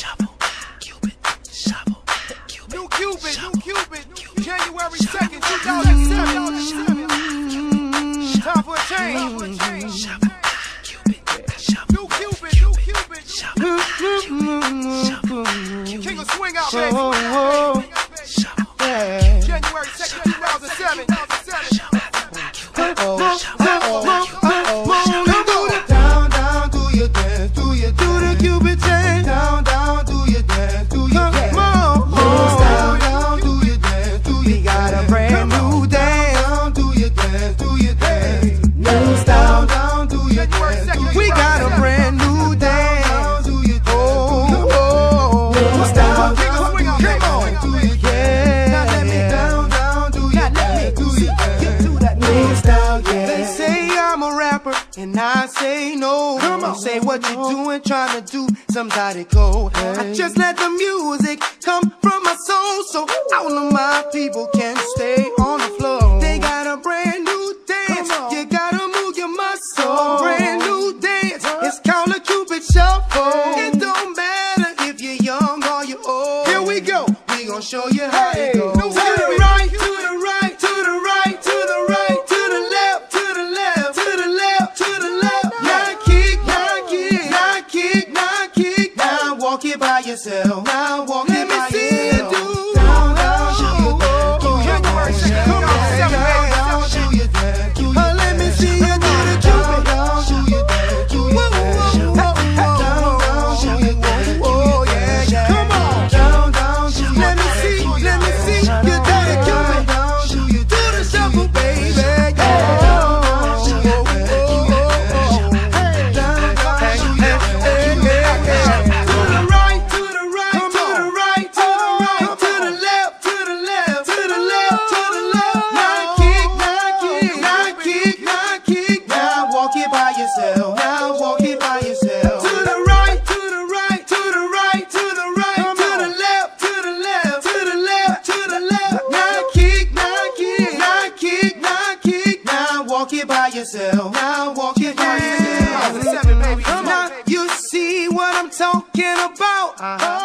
Shovel, Cupid, shovel, Cupid, New Cupid, shovel, New Cupid, January 2nd, 2007. Time for a change. shovel, Cupid, and I say no. Come on, say what you doing, trying to do somebody go. I just let the music come from my soul, so all of my people can stay on the floor. They got a brand new dance, you gotta move your muscles. Brand new dance, it's called a Cupid Shuffle. It don't matter if you're young or you're old. Here we go, we gon' show you how it goes. To the right, to the right, Now walk it by yourself. Now walk it by yourself. Down, down, do your dance. January 2nd, 2007, baby. Down, do your dance. Oh, let me see you do. Down. Down, down. Come on. Down, down, Let me see, let me see yourself. Now walk it by yourself. To the right, to the right, to the right, to the right, Come to the left, to the left, to the left, to the left. Now kick, now kick, now kick, now kick. Now walk it by yourself. Now walk it by yourself. 2007, baby. Now you see what I'm talking about. Oh,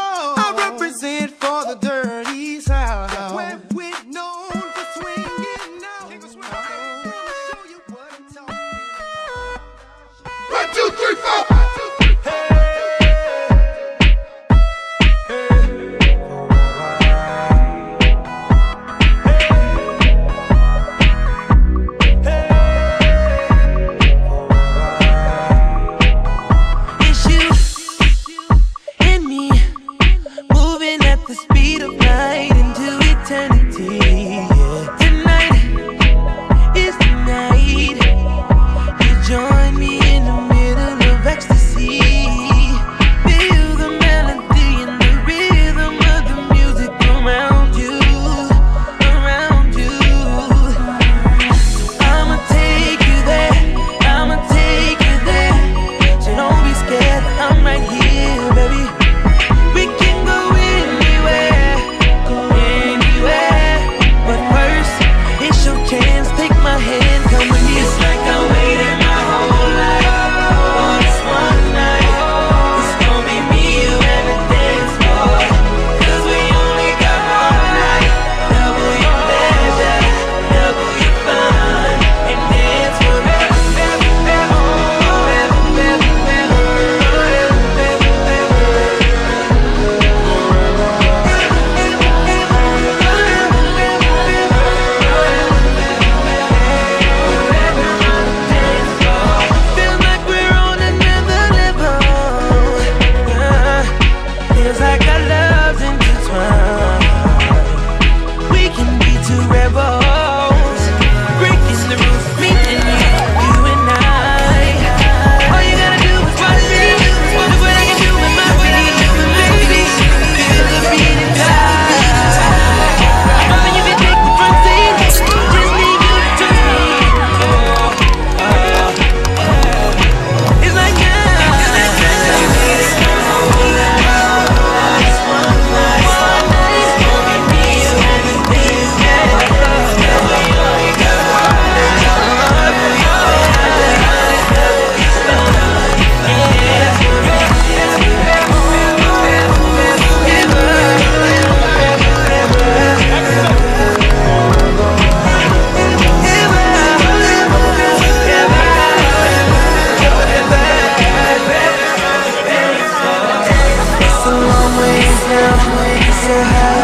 your head.